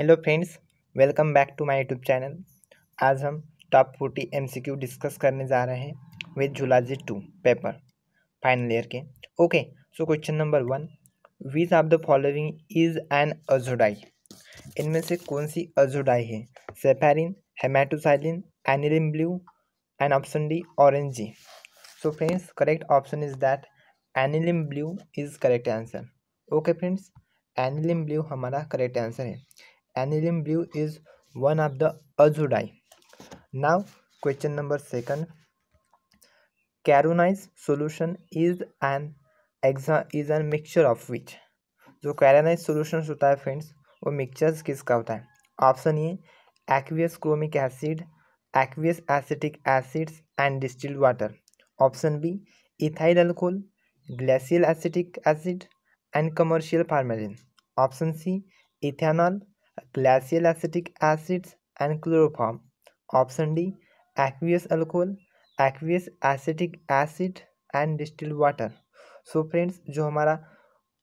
Hello friends welcome back to my YouTube channel आज हम top forty MCQ discuss करने जा रहे हैं with zoology two paper final year के। Okay so question number one which of the following is an अजोडाई इनमें से कौन सी अजोडाई है? Safranin haematoxylin aniline blue and option D orange G so friends correct option is that aniline blue is correct answer okay friends aniline blue हमारा correct answer है। Aniline blue is one of the azodine now, question number second. Caronized solution is an exa, is a mixture of which? जो Carnoy's solution होता है friends वो mixtures किसका होता है? Option A aqueous chromic acid aqueous acetic acids and distilled water option B ethyl alcohol glacial acetic acid and commercial formalin option C ethanol glacial acetic acids and chloroform. Option D aqueous alcohol, aqueous acetic acid and distilled water so friends जो हमारा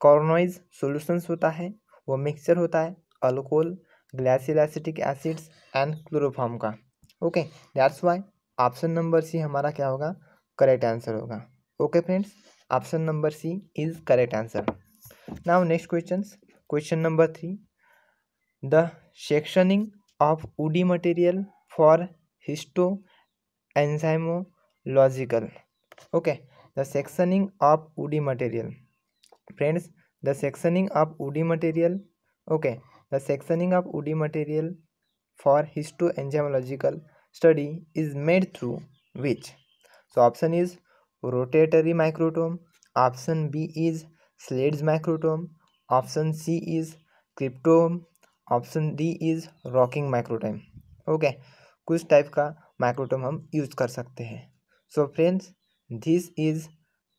कॉर्नोइज solutions होता है वो mixture होता है alcohol glacial acetic acids and chloroform का। Okay that's why option number C हमारा क्या होगा? करेक्ट आंसर होगा। Okay friends option number C is correct answer now next question question number three the sectioning of woody material for histoenzymological okay the sectioning of woody material. Friends the sectioning of woody material okay the sectioning of woody material for histoenzymological study is made through which? So option is rotatory microtome option b is Slade's microtome option c is cryptome option D is rocking microtome. Okay, कुछ type का microtome हम use कर सकते हैं। So friends this is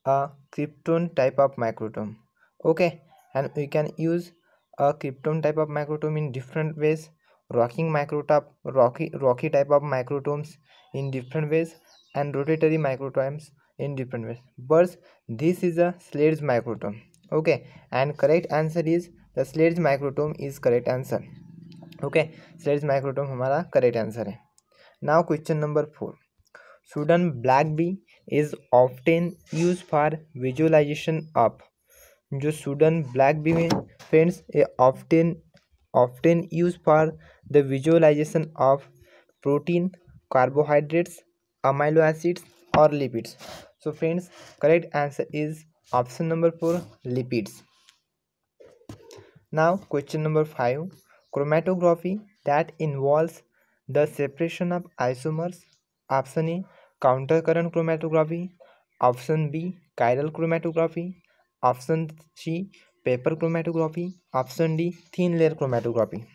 a cryotome type of microtome okay and we can use a cryotome type of microtome in different ways rocking microtome rocky rocky type of microtomes in different ways and rotatory microtomes in different ways but this is a sledge microtome okay and correct answer is the sledge microtome is correct answer okay sledge microtome हमारा correct answer है। Now question number four Sudan black B is often use for visualization of जो Sudan black B में friends a often often use for the visualization of protein carbohydrates amino acids और lipids so friends, correct answer is option number 4 lipids Now question number 5 chromatography that involves the separation of isomers. Option A counter current chromatography. Option B chiral chromatography. Option C paper chromatography. Option D thin layer chromatography.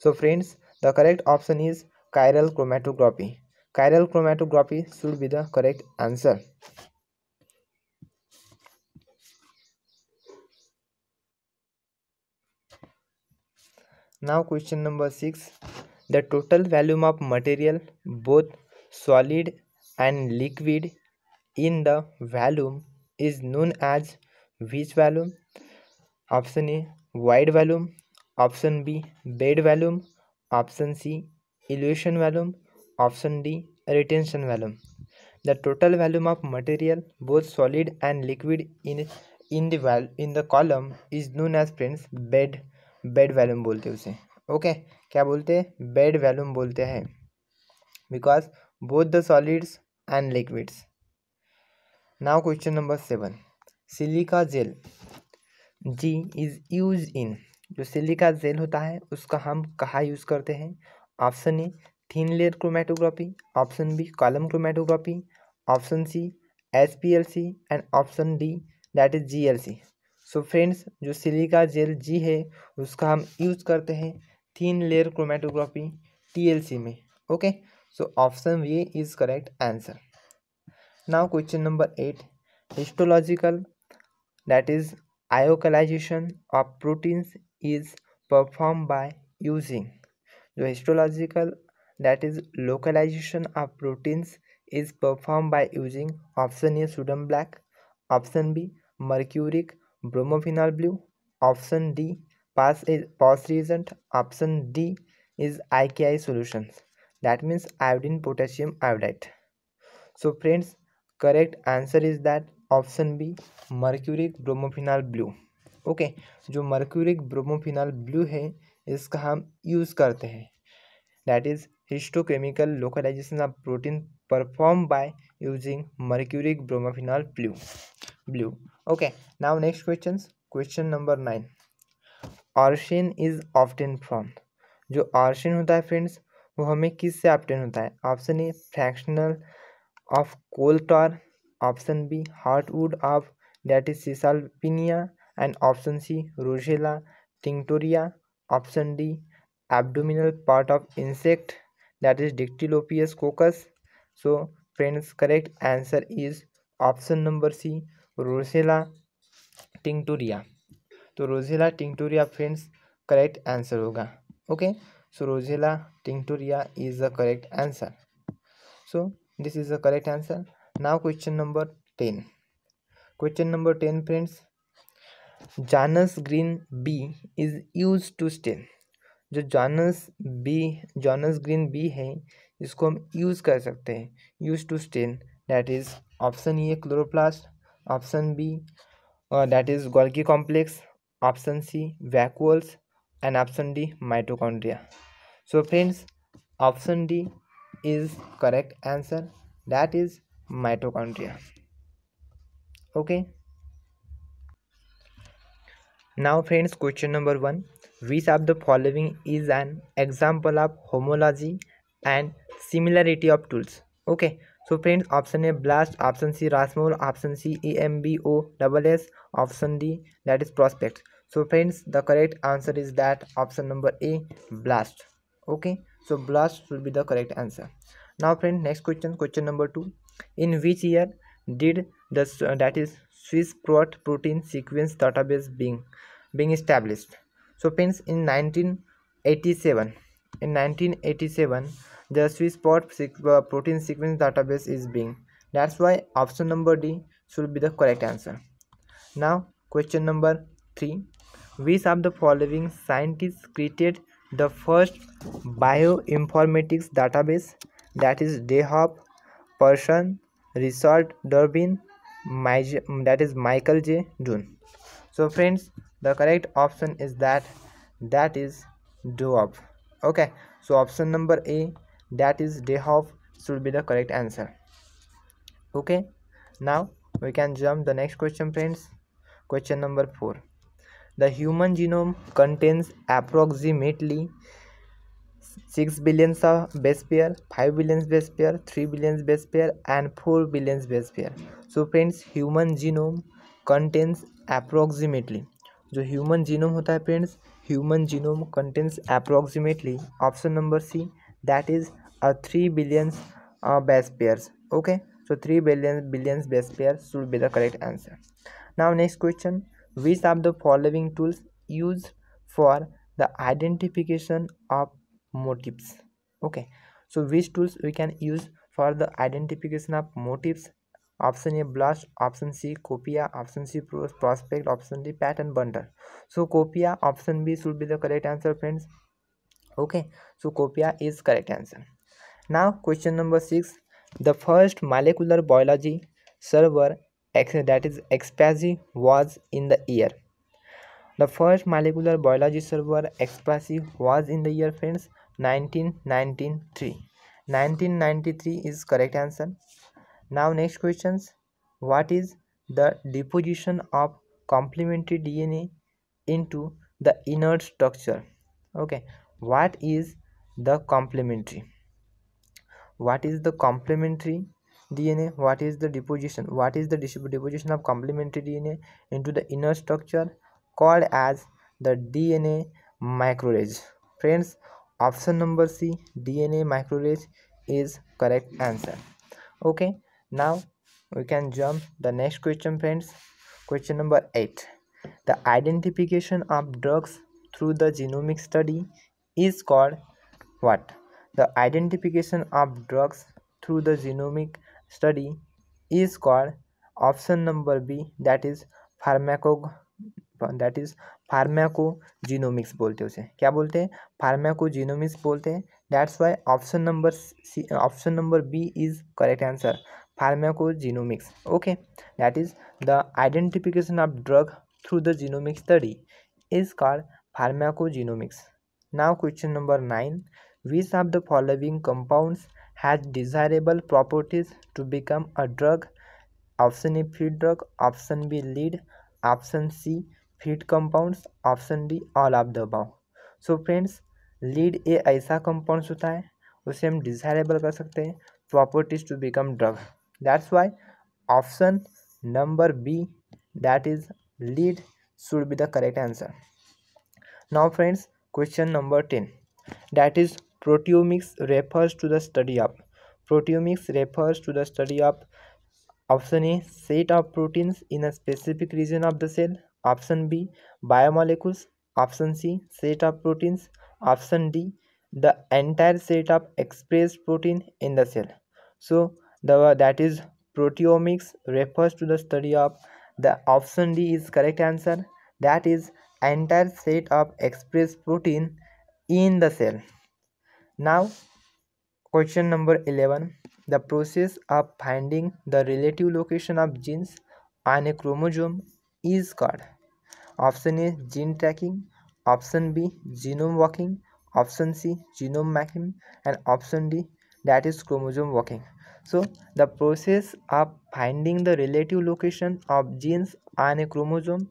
So friends the correct option is chiral chromatography. Chiral chromatography should be the correct answer now question number 6 the total volume of material both solid and liquid in the volume is known as which volume? Option a wide volume. Option b bed volume. Option c elution volume. Option d retention volume. The total volume of material both solid and liquid in in the in the column is known as friends bed bed volume बोलते हैं उसे। Okay क्या बोलते हैं? Bed volume बोलते हैं। Because both the solids and liquids now question number seven silica gel G is use in जो silica gel होता है, उसका हम कहाँ यूज़ करते हैं? Option A thin layer chromatography option B column chromatography option C S P L C and option D that is G L C so friends जो silica gel G है, उसका हम यूज़ करते हैं थीन लेयर क्रोमेटोग्राफी टीएलसी में okay so option A is correct answer now question number eight histological that is localization of proteins is perform by using जो histological that is localization of proteins is perform by using option A Sudan black option B mercuric bromophenol blue option D PAS is PAS reagent option D is I K I solution that means iodine potassium iodide so friends correct answer is that option B mercuric bromophenol blue okay जो mercuric bromophenol blue है, इसका हम use करते हैं. That is histochemical localization of protein perform by using mercuric bromophenol blue blue okay now next question question number nine orcein is obtained from जो orcein होता है friends वो हमें किस से ऑप्टेन होता है option A fractional of coal tar option B heartwood of that is Cisalpinia and option C Rosella tinctoria option D abdominal part of insect that is Dactylopius coccus so friends correct answer is option number C Roccella tinctoria तो Roccella tinctoria friends correct answer होगा। Okay so Roccella tinctoria is the correct answer so this is the correct answer now question number ten question number ten friends Janus green B is use to stain जो Janus B Janus green B है इसको हम use कर सकते हैं। Use to stain that is option A chloroplast option B that is Golgi complex option C vacuoles and option D mitochondria so friends option D is correct answer that is mitochondria. Okay now, friends, question number one. Which of the following is an example of homology and similarity of tools. Okay. So friends option a blast. Option c rasmol. Option c embo double s. Option d that is prospect so friends the correct answer is that option number a blast. Okay. So blast will be the correct answer. Now friend next question question number two. In which year did the uh, that is swiss prot protein sequence database being being established? So friends in 1987 in 1987 the swiss prot uh, protein sequence database is being that's why option number d should be the correct answer. Now question number 3 which of the following scientists created the first bioinformatics database? That is DEHOP person Richard Durbin that is Michael J. Dunn. So friends the correct option is that that is DOAP okay so option number A that is DEHOP should be the correct answer okay now we can jump the next question friends question number 4 the human genome contains approximately 6 billions of base pair 5 billions base pair 3 billions base pair and 4 billions base pair so friends human genome contains approximately जो human genome होता है friends human genome contains approximately. Option number C that is a 3 billion uh, base pairs. Okay so 3 billion billions base pairs should be the correct answer. Now next question. Which of the following tools used for the identification of motifs? Okay so which tools we can use for the identification of motifs? Option a blast option c copia option c prospect option d pattern bundle so copia option b should be the correct answer friends. Okay so copia is correct answer. Now question number six. The first molecular biology server X that is XPASI was in the year. The first molecular biology server XPASI was in the year friends 1993 1993 is correct answer now next questions. What is the deposition of complementary dna into the inert structure? Okay. What is the complementary? What is the complementary dna what is the deposition? What is the deposition of complementary dna into the inner structure called as the dna macrophage friends option number c dna macrophage is correct answer. Okay now we can jump the next question friends question number 8 the identification of drugs through the genomic study is called what the identification of drugs through the genomic study is called option number b that is pharmacog that is pharmacogenomics बोलते हैं उसे क्या बोलते हैं pharmaco genomics बोलते हैं that's why option number C option number B is correct answer pharmacogenomics okay that is the identification of drug through the genomic study is called pharmacogenomics now question number nine which of the following compounds has desirable properties to become a drug? Option A feed drug option B lead option C feed compounds option D all of the above so friends lead a ऐसा compounds होता है, उसे हम desirable कर सकते हैं properties to become drug that's why option number b that is lead should be the correct answer. Now friends question number 10 that is proteomics refers to the study of. Proteomics refers to the study of option a set of proteins in a specific region of the cell. Option b biomolecules. Option c set of proteins. Option d the entire set of expressed protein in the cell. So the uh, that is proteomics refers to the study of the option D is correct answer that is entire set of expressed protein in the cell. Now question number 11 the process of finding the relative location of genes on a chromosome is called option A gene tracking, option B genome walking, option C genome mapping, and option D that is chromosome walking. So the process of finding the relative location of genes on a chromosome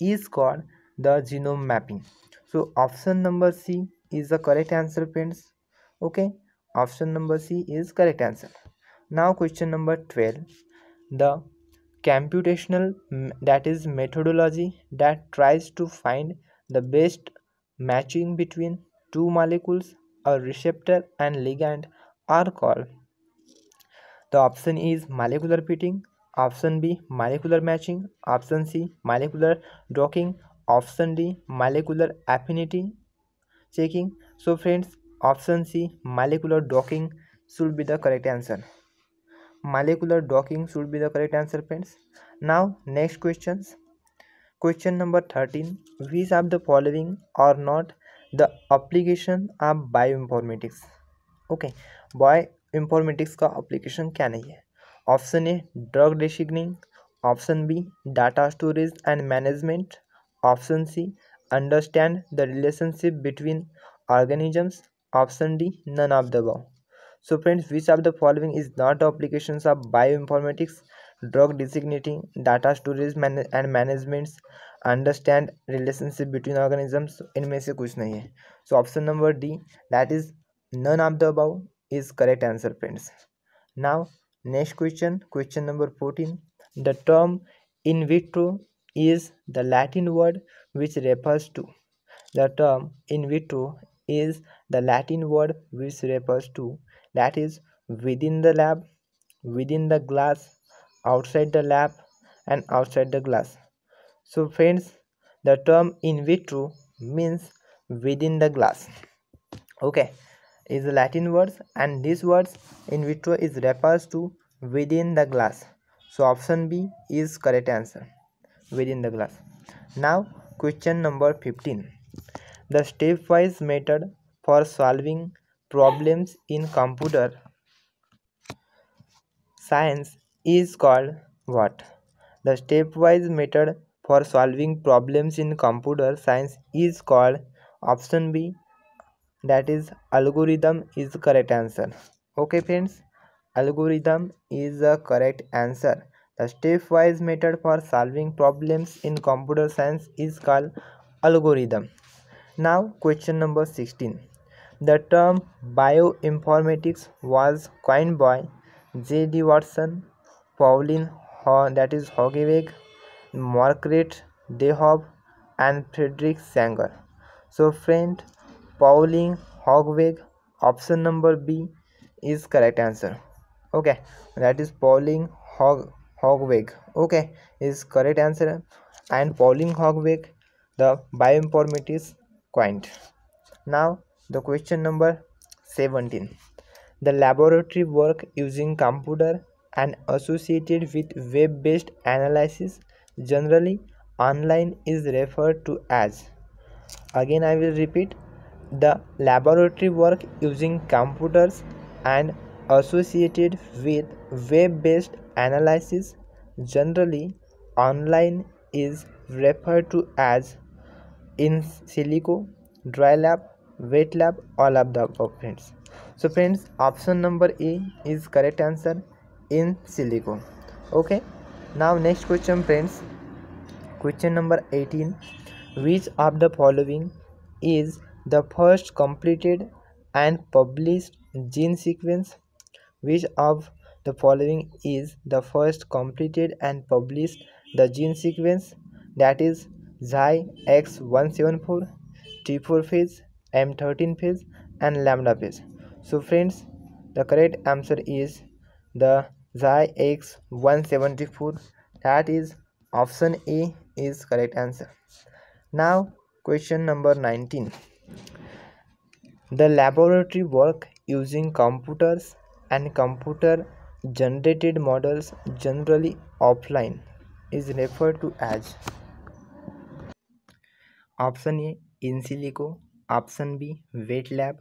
is called the genome mapping. So option number C is the correct answer friends. Okay option number c is correct answer now question number 12 the computational that is methodology that tries to find the best matching between two molecules a receptor and ligand are called the option is molecular fitting option b molecular matching option c molecular docking option d molecular affinity checking so friends Option C molecular docking should be the correct answer. Molecular docking should be the correct answer friends. Now next questions. Question number 13 which of the following are not the application of bioinformatics okay informatics का application क्या नहीं है? Option A drug designing option B data storage and management option C understand the relationship between organisms option D none of the above so friends which of the following is not the application of bioinformatics drug designating data storage and managements understand relationship between organisms इनमें से कुछ नहीं है। So option number D that is none of the above is correct answer friends. Now next question, question number 14. The term in vitro is the Latin word which refers to. The term in vitro is the Latin word which refers to that is within the lab, within the glass, outside the lab, and outside the glass. So, friends, the term in vitro means within the glass. Okay, is Latin words, and these words in vitro is refers to within the glass. So, option B is correct answer within the glass. Now, question number 15 the stepwise method for solving problems in computer science is called what? The stepwise method for solving problems in computer science is called option B that is algorithm is the correct answer. Okay friends, algorithm is the correct answer. The stepwise method for solving problems in computer science is called algorithm. Now question number 16. The term bioinformatics was coined by J.D. Watson, Pauline that is Hogeweg, Margaret Dehov and Frederick Sanger. So friend, Pauline Hogeweg, option number B is correct answer. Okay, that is Pauline Hog Hogeweg. Okay, is correct answer. And Pauline Hogeweg, the bioinformatics coined. Now the question number 17. The laboratory work using computer and associated with web-based analysis generally online is referred to as again i will repeat the laboratory work using computers and associated with web-based analysis generally online is referred to as in silico dry lab wet lab all of the above friends. So friends option number a is correct answer in silico. Okay? Now next question friends. Question number 18 which of the following is the first completed and published gene sequence which of the following is the first completed and published the gene sequence that is Xi X174, T4 phase, M13 phase and lambda phase. So friends, the correct answer is the Xi X174 that is option A is correct answer. Now question number 19. The laboratory work using computers and computer generated models generally offline is referred to as option A in silico, option B wet lab,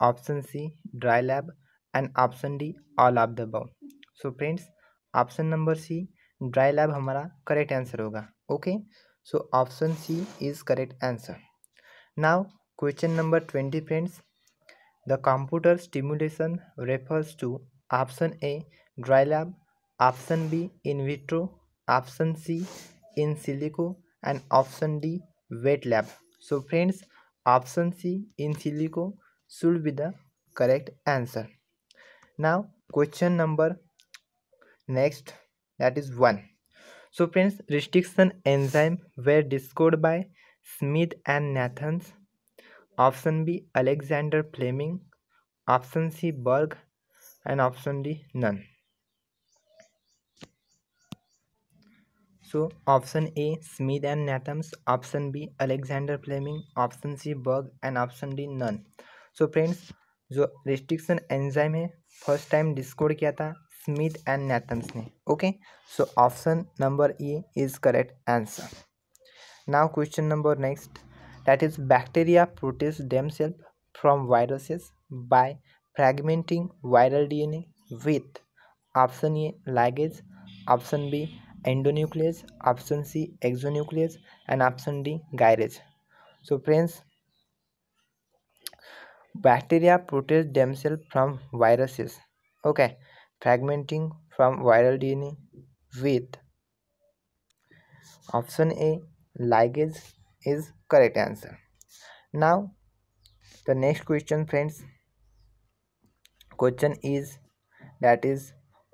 option C dry lab and option D all of the above. So friends option number C dry lab हमारा correct answer होगा okay so option C is correct answer now question number 20 friends. The computer stimulation refers to option A dry lab option B in vitro option C in silico and option D wet lab. So friends option C in silico should be the correct answer. Now question number next that is 1 so friends restriction enzyme were discovered by Smith and Nathans option B Alexander Fleming, option C Berg and option D none. So option A Smith and Nathans option B Alexander Fleming option C Berg and option D none so friends जो restriction enzyme है first time discovered किया था Smith and Nathans ने okay so option number A is correct answer now question number next that is bacteria protect themselves from viruses by fragmenting viral dna with option a ligase option b endonuclease option c exonuclease and option d gyrase. So friends bacteria protect themselves from viruses. Okay fragmenting from viral dna with option a ligase is correct answer now the next question friends question is that is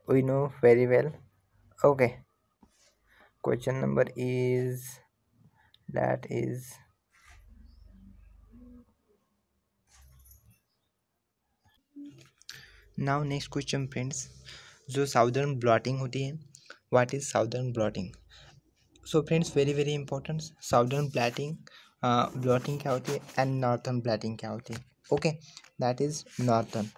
we know very well okay question number is that is now next question friends जो Southern blotting होती है what is Southern blotting so friends very very important southern blotting blotting क्या होती है and northern blotting क्या होती है okay that is northern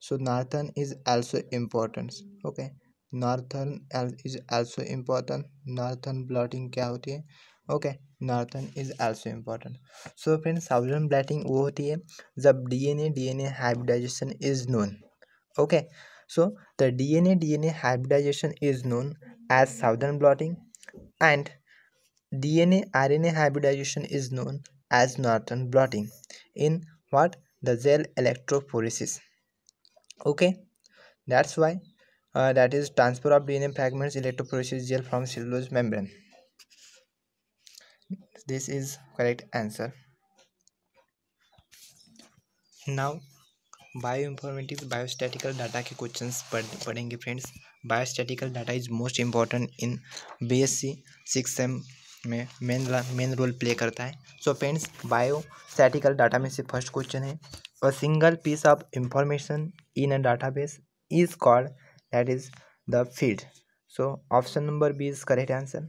so northern is also important okay northern is also important northern blotting क्या होती है okay northern is also important so friend southern blotting वो होती है जब DNA DNA hybridization is known okay so the DNA DNA hybridization is known as southern blotting and DNA RNA hybridization is known as Norton blotting in what the gel electrophoresis. Okay, that's why uh, that is transfer of DNA fragments electrophoresis gel from cellulose membrane. This is correct answer. Now bioinformatics biostatistical data के question पढ़, पढ़ेंगे friends biostatistical data is most important in B S C six sem में main main role play करता है. So friends biostatistical data में से first question है. A single piece of information in a database is called that is the field. So option number b is correct answer.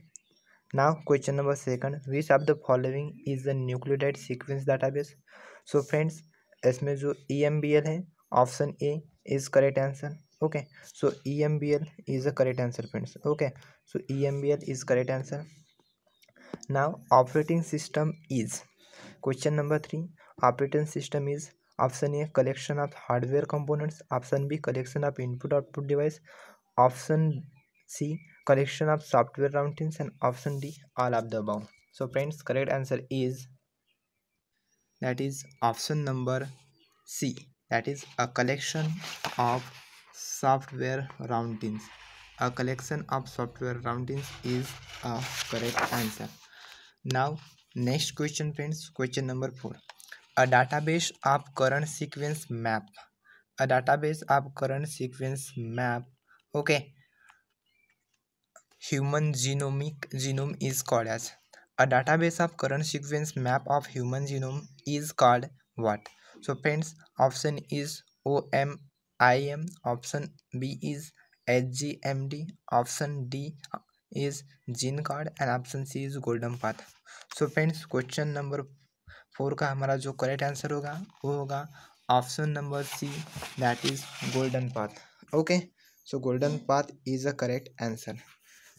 Now question number second, which of the following is the nucleotide sequence database? So friends इसमें जो E M B L है option A is correct answer okay so E M B L is a correct answer friends okay so E M B L is correct answer now operating system is question number three operating system is option A collection of hardware components option B collection of input output device option C collection of software routines and option D all of the above so friends correct answer is that is option number c. That is a collection of software routines. A collection of software routines is a correct answer. Now next question friends. Question number 4 a database of current sequence map. A database of current sequence map. Okay. Human genomic genome is called as a database of current sequence map of human genome is called what so friends option is omim option b is hgmd option d is gene card and option c is golden path so friends question number four का हमारा जो correct answer होगा वो होगा option number C that is golden path okay so golden path is a correct answer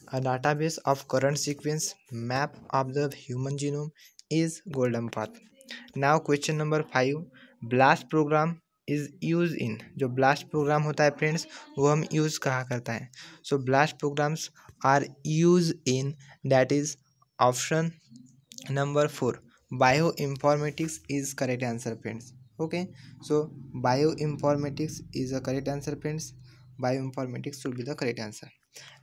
a database of current sequence map of the human genome is golden path now question number five BLAST program is use in जो BLAST programme होता है friends वो हम use कहा करता है? So blast programs are use in that is option number four bioinformatics is correct answer friends okay so bioinformatics is a correct answer friends bioinformatics should be the correct answer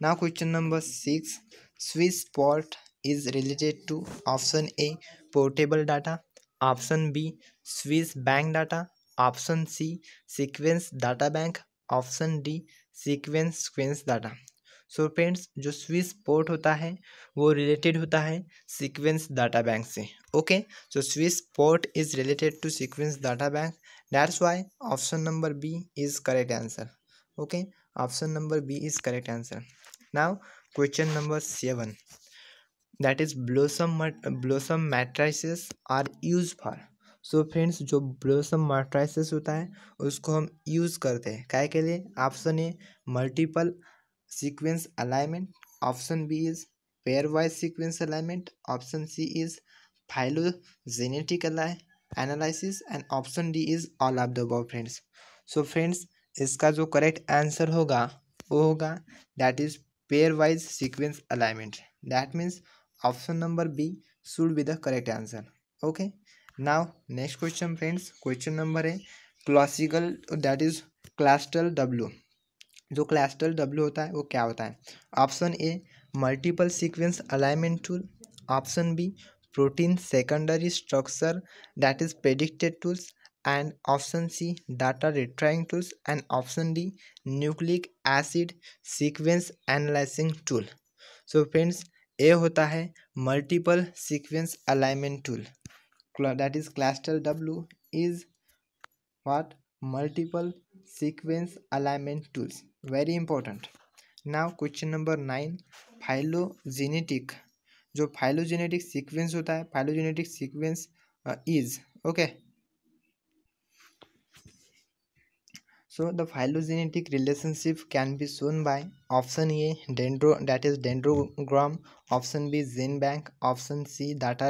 now question number six Swiss port is related to option A portable data option B Swiss bank data option C sequence data bank option D sequence sequence data so friends जो Swiss port होता है, वो related होता है sequence data bank से okay so Swiss port is related to sequence data bank that's why option number B is correct answer okay option number B is correct answer now question number seven that is BLOSUM BLOSUM matrices are use for so friends जो BLOSUM matrices होता है, उसको हम use करते हैं। काय के लिए? Option A multiple sequence alignment option B is pairwise sequence alignment option C is phylogenetic analysis and option D is all of the friends so friends इसका जो करेक्ट आंसर होगा, वो होगा that is pairwise sequence alignment that means option number B should be the correct answer okay now next question friends question number है classical that is Clustal W जो Clustal W होता है, वो क्या होता है? Option A multiple sequence alignment tool option B protein secondary structure that is predicted tools and option C data retrieving tools and option D nucleic acid sequence analysing tool so friends A होता है multiple sequence alignment tool that is Clustal W is what multiple sequence alignment tools very important now question number nine phylogenetic जो phylogenetic sequence होता है phylogenetic sequence is okay so the phylogenetic relationship can be shown by option a dendro that is dendrogram option b gene bank option c data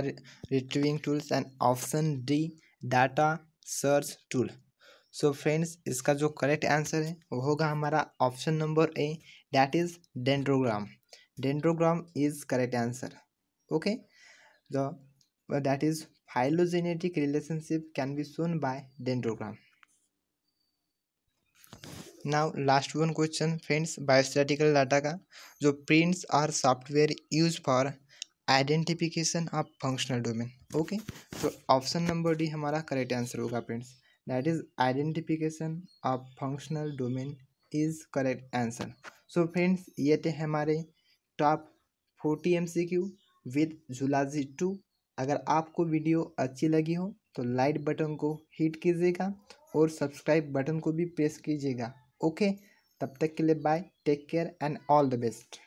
retrieving tools and option d data search tool so so friends इसका जो correct answer है वो होगा हमारा option number A that is dendrogram dendrogram is correct answer okay the that is phylogenetic relationship can be shown by dendrogram now last one question, friends, biostatistical data का, जो prints are software use for identification of functional domain okay तो option number D हमारा correct answer होगा friends that is identification of functional domain is correct answer so friends ये थे हमारे top forty M C Q with zoology two अगर आपको video अच्छी लगी हो तो लाइक बटन को हिट कीजिएगा और सब्सक्राइब बटन को भी प्रेस कीजिएगा। ओके तब तक के लिए bye take care and all the best